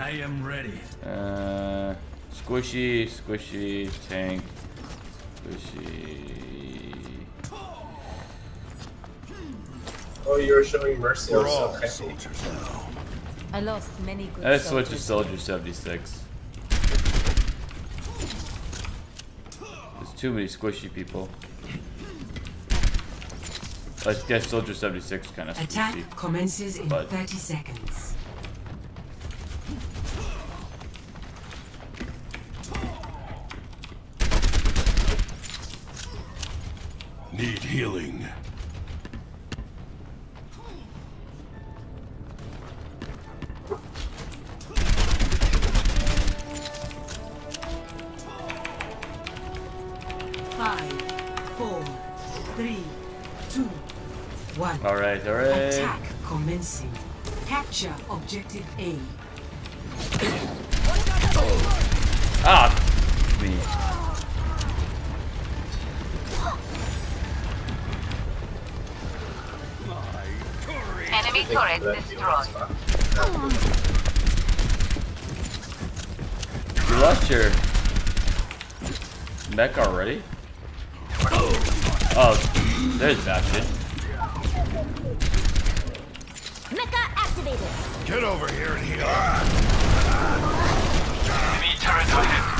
I am ready. Uh, squishy, squishy, tank, squishy. Oh, you're showing Mercy. We're all happy. soldiers now. I lost many good I switched to. Soldier 76. There's too many squishy people. I guess Soldier 76 kind of Attack squishy. commences in But- 30 seconds. Need healing. Five, four, three, two, one. Alright, alright. Attack commencing. Capture objective A. Ah! Me. Turret for that healing destroyed. You lost your mech already? Oh, there's Bastion. Mecha activated. Get over here and heal. Enemy turret ahead.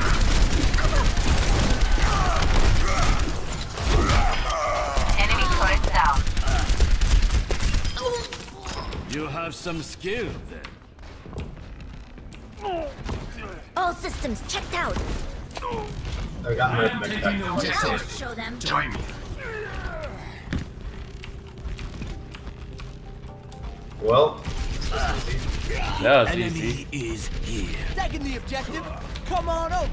Have some skill then. All systems checked out. I got my mech back. I'll show them. Join me. Well, That was easy. is here. Taking the objective. Come on over.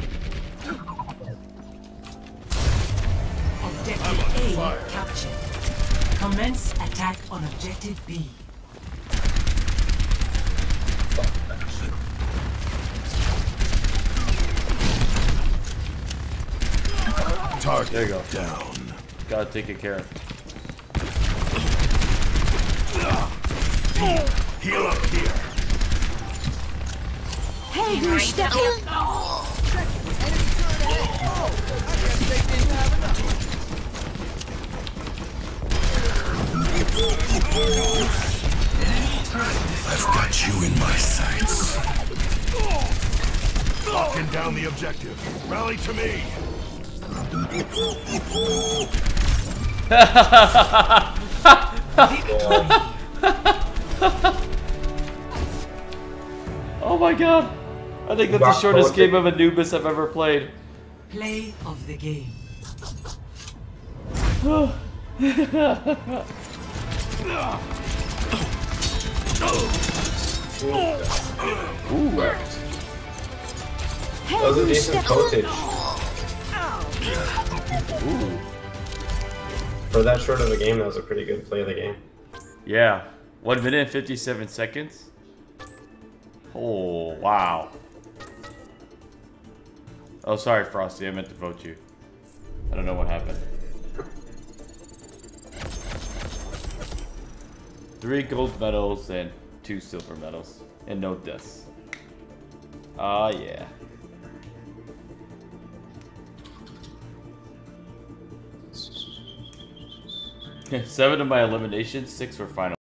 Objective A captured. Commence attack on objective B. Target There you go. down. Gotta take it care of. Heal up here. Hey, du Stärke. I've got you in my sights. Locking down the objective. Rally to me. Oh my god! I think that's the shortest game of Anubis I've ever played. Play of the game. Ooh. that was a decent voltage. Ooh. For that short of a game, that was a pretty good play of the game. Yeah. 1 minute and 57 seconds? Oh, wow. Oh, sorry, Frosty. I meant to vote you. I don't know what happened. Three gold medals and two silver medals. And no deaths. Ah, yeah. Seven of my eliminations, six were final.